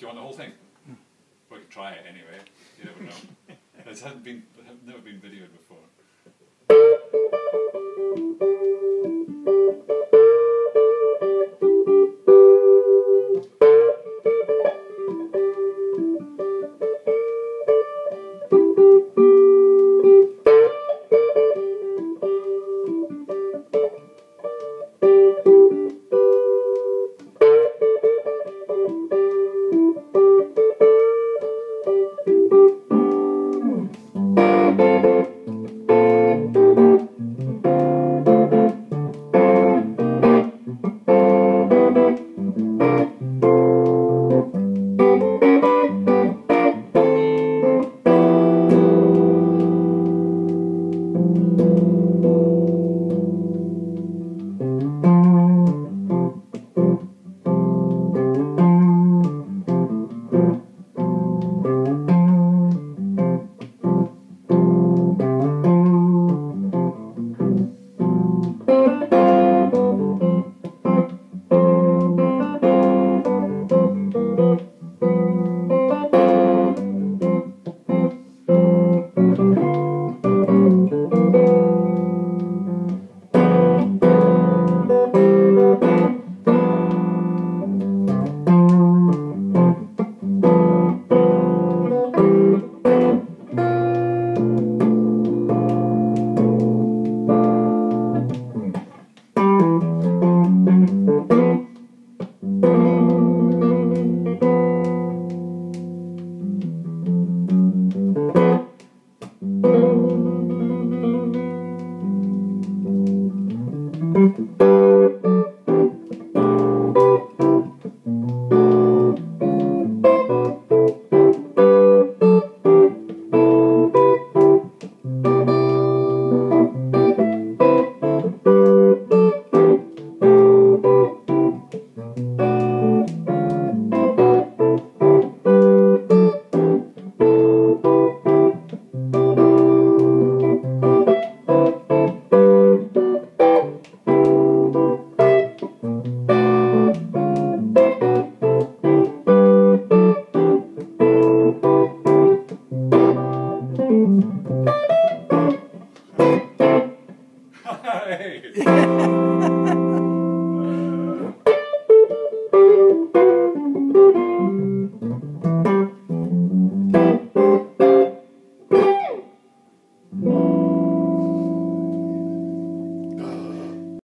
you want the whole thing? We could try it anyway. You never know. it hasn't been, it has never been videoed before. hey.